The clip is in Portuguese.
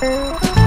Música